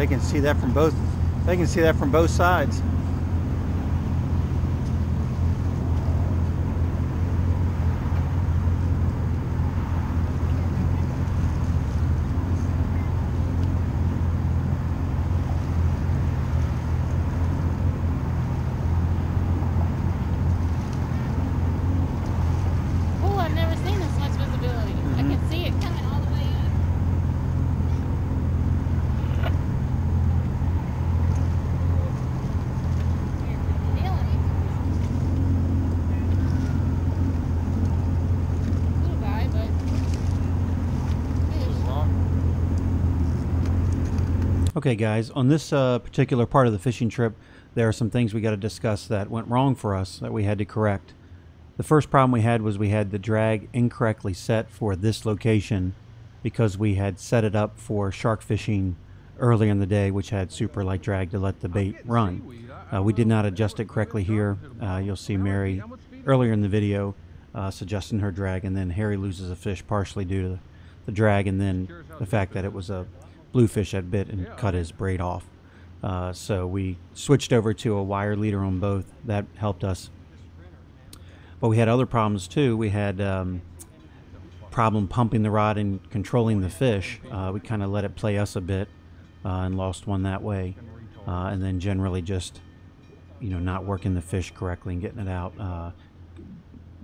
They can see that from both. They can see that from both sides. Oh, I've never seen this much visibility. I Mhm. can see it coming all the way up. Feeling it. Little guy, but fish. Okay, guys, on this uh, particular part of the fishing trip, there are some things we got to discuss that went wrong for us that we had to correct. The first problem we had was we had the drag incorrectly set for this location because we had set it up for shark fishing earlier in the day, which had super light drag to let the bait run. Uh, we did not adjust it correctly here. Uh, you'll see Mary earlier in the video uh, suggesting her drag, and then Harry loses a fish partially due to the drag, and then the fact that it was a bluefish had bit and cut his braid off. Uh, so we switched over to a wire leader on both. That helped us. But we had other problems too. We had um, problem pumping the rod and controlling the fish. Uh, we kind of let it play us a bit uh, and lost one that way. Uh, and then generally just, you know, not working the fish correctly and getting it out. Uh,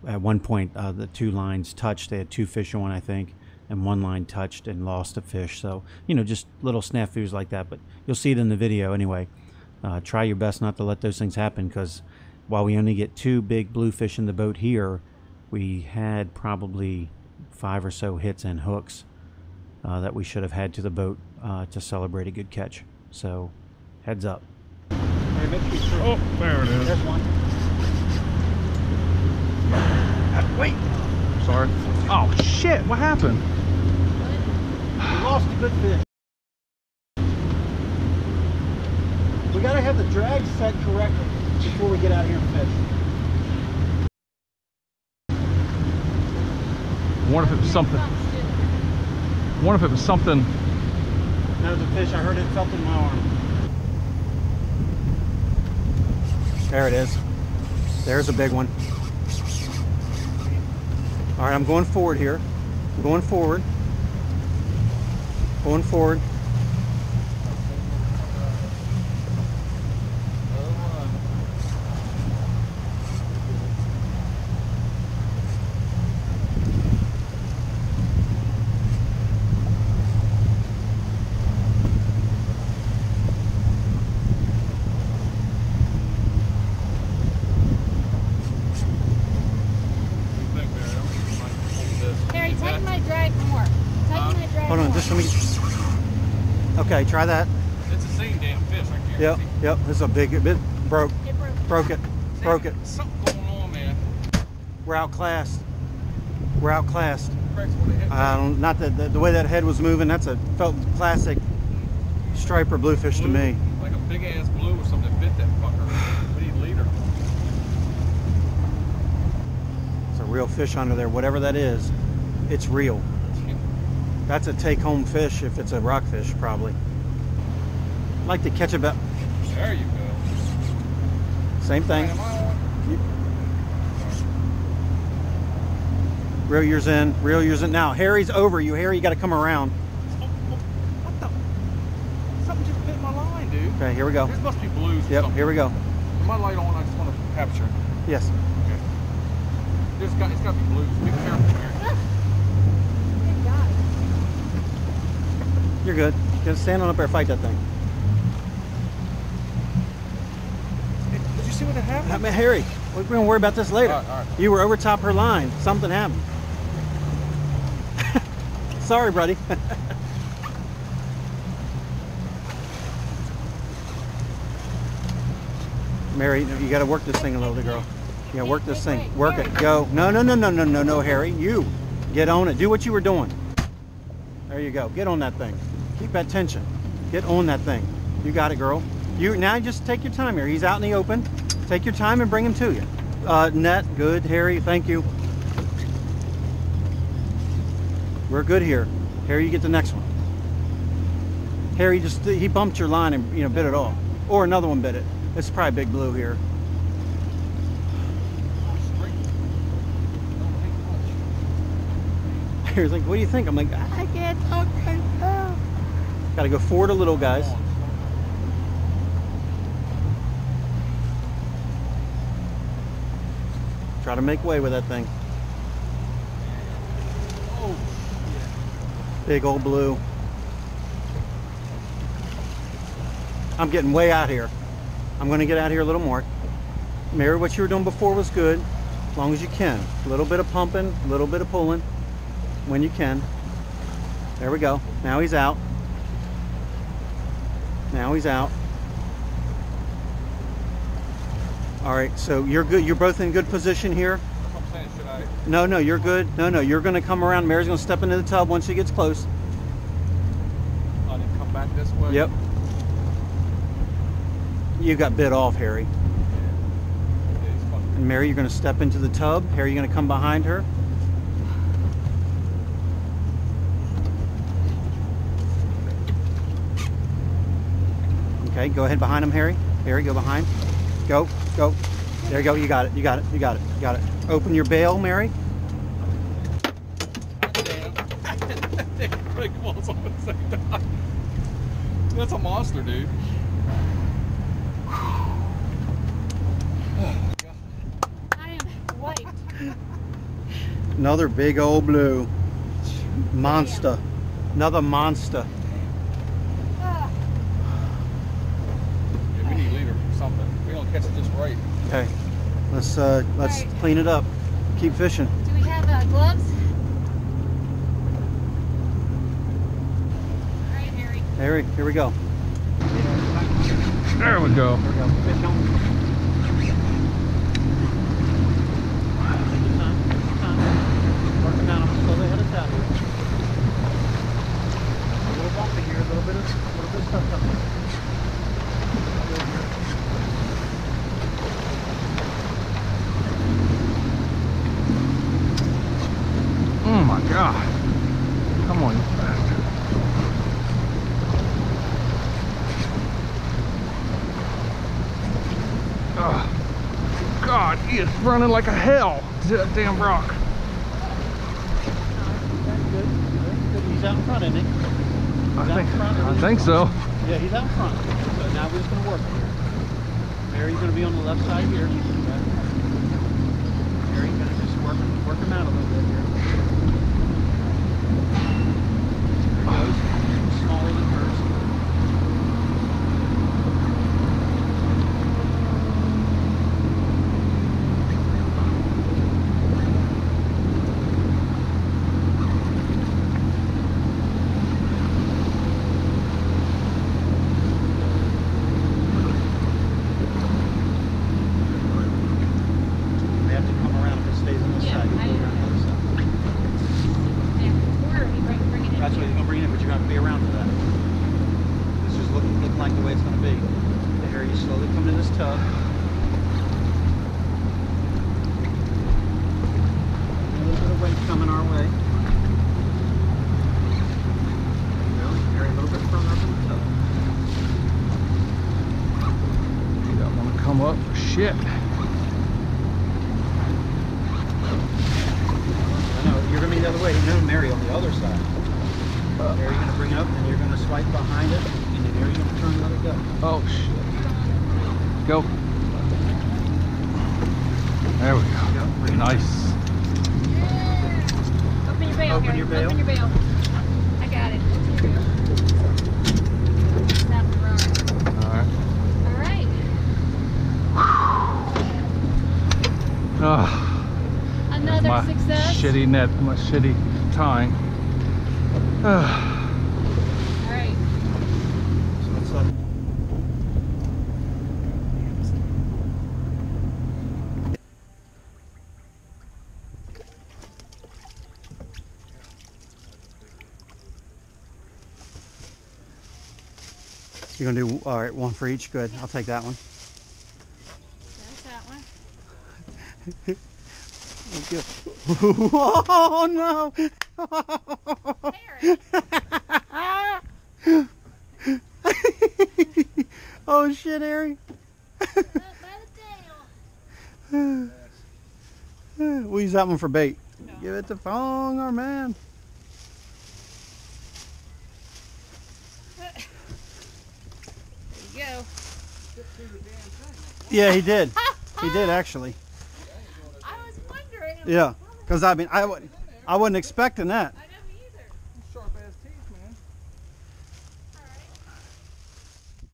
at one point, uh, the two lines touched. They had two fish on, one, I think, and one line touched and lost a fish. So, you know, just little snafus like that. But you'll see it in the video anyway. Uh, try your best not to let those things happen because while we only get two big bluefish in the boat here, we had probably five or so hits and hooks uh, that we should have had to the boat uh, to celebrate a good catch. So, heads up. Oh, there it is. There's one. Wait, Sorry. Oh shit! What happened? We lost a good fish. We gotta have the drag set correctly before we get out here and fish. Wonder if it was something. Wonder if it was something. That was a fish. I heard it felt in my arm. There it is. There's a big one. All right, I'm going forward here. I'm going forward. Going forward. Harry, tighten my drag more. Tighten Hold on, just let me. Okay, try that. It's the same damn fish. I guarantee. Yep, yep. This is a big. It broke. It broke. Broke it. Broke it. Something going on, man. We're outclassed. We're outclassed. Cracks when it hit. I don't, not that the, the way that head was moving. That's a felt classic striper bluefish to me. Like a big ass blue or something that bit that fucker. We need leader. It's a real fish under there. Whatever that is, it's real. That's a take-home fish if it's a rockfish, probably. I'd like to catch about There you go. same thing. I? Reel yours in. Reel yours in. Now Harry's over you. Harry, you got to come around. Oh, oh, what the? Something just bit my line, dude. Okay, here we go. This must be blues. Yep, here we go. With my light on, I just want to capture. Yes. Okay. There's got, it's got to be blues. Be careful here. Good God. You're good. Just stand on up there, fight that thing. Did you see what happened? Uh, I mean, Harry, we're going to worry about this later. All right, all right. You were over top her line. Something happened. Sorry, buddy. Mary, you got to work this thing a little bit, girl. Yeah, work this thing. Work it. Go. No, no, no, no, no, no, no, Harry. You get on it. Do what you were doing. There you go. Get on that thing. Keep that tension. Get on that thing. You got it, girl. You now just take your time here. He's out in the open. Take your time and bring him to you. Uh, net, good, Harry. Thank you. We're good here. Harry, you get the next one. Harry just he bumped your line and you know bit it off, or another one bit it. It's probably big blue here. Harry's like, "What do you think?" I'm like, "I can't talk right now." Got to go forward a little, guys. Try to make way with that thing. Big old blue. I'm getting way out here. I'm going to get out here a little more. Mary, what you were doing before was good, as long as you can. A little bit of pumping, a little bit of pulling, when you can. There we go. Now he's out. Now he's out. All right, so you're good. You're both in good position here. I'm saying. I? No, no, you're good. No, no, you're going to come around. Mary's going to step into the tub once she gets close. I didn't come back this way. Yep. You got bit off, Harry. Yeah, fucking- And Mary, you're going to step into the tub. Harry, you're going to come behind her. Okay, go ahead behind him, Harry. Harry, go behind. Go, go. There you go. You got it. You got it. You got it. You got it. Open your bail, Mary. Break balls on the same time. That's a monster, dude. I am wiped. Another big old blue monster. Another monster. Ah, Yeah, we need leader or something. We don't catch it just right. Okay, let's uh, let's Alright. clean it up. Keep fishing. do we have uh, gloves? All right, Harry. Harry, here we go. There we go. Here we go. Fish on. Working down, I'm slowly ahead of time. A little bumpy here, a little bit of, a little bit of stuff up there. Oh my god. Come on, you bastard. Oh, Is running like a hell to that damn rock. He's out in front, isn't he? I He's out think, front. I think so. Yeah, he's out front. So now we're just gonna work here. Mary, you're gonna be on the left side here. Okay. Gonna just work, work him out a little bit here. There he goes. Smaller than hers. They have to come around if it stays on this Yeah, side. you I- go around the other side. Yeah, or we bring, bring it in. That's what here. he's gonna bring in, but you're gonna have to be around for that. This is looking, looking like the way it's gonna be. The Harry, you slowly come in this tub. A little bit of weight coming our way. There you go. Harry, a little bit further up in the tub. You don't want to come up. Shit. I know, you're gonna be the other way. No, Mary on the other side. There, you're gonna bring it up, and you're gonna swipe behind it, there you're gonna turn and let it go. Oh, shit. Go. There we go. Go, bring it. Nice. Open your bail, Open Harry. your bail. Open your bail. I got it. Open your bail. Stop. All right. All right. Ah. Another my success. shitty net, my shitty tying. Ah. All right. So let's let You're gonna do all right, one for each. Good. I'll take that one. There's that one. Oh no! Harry. shit, Harry? We'll use that one for bait. No. Give it to Fong, our man. Go. Yeah, he did. He did actually. I was wondering. Yeah, because I mean, I would, I wasn't expecting that.